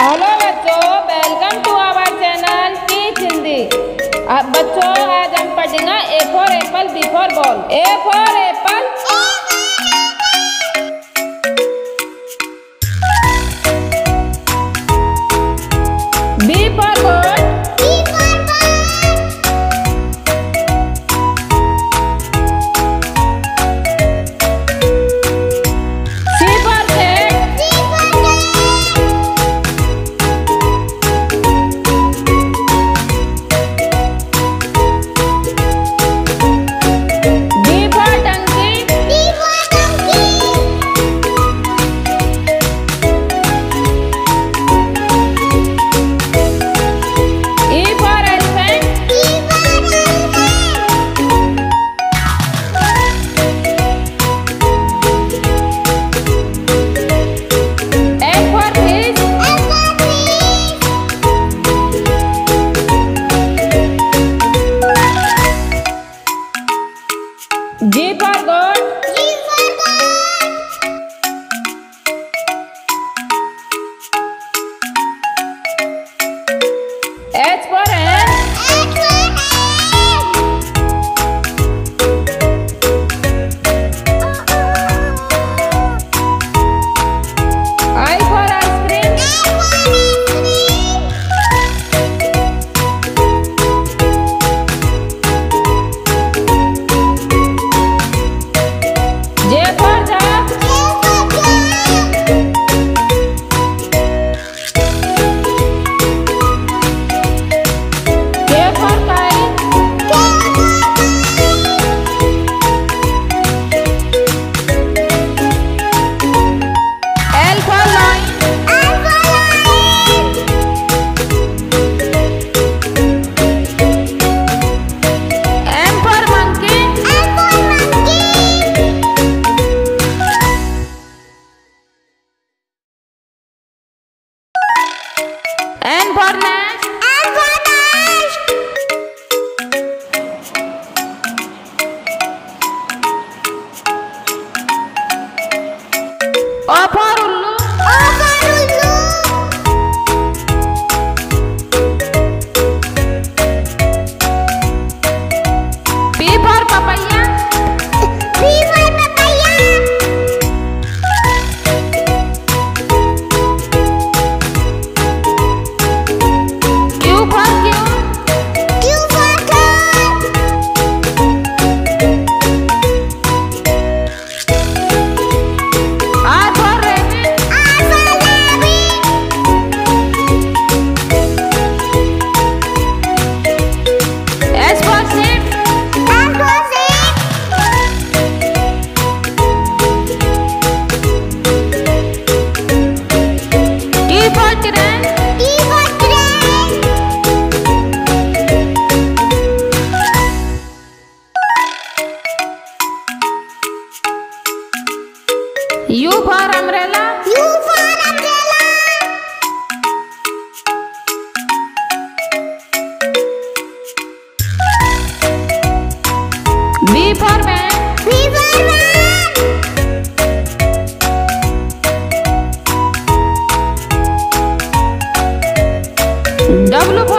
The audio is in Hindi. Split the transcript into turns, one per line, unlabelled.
हेलो बच्चों welcome to our channel teach Hindi अब बच्चों, आज हम पढ़ेंगे A for apple B for ball A for apple B for G for god N for U for umbrella B for bag W for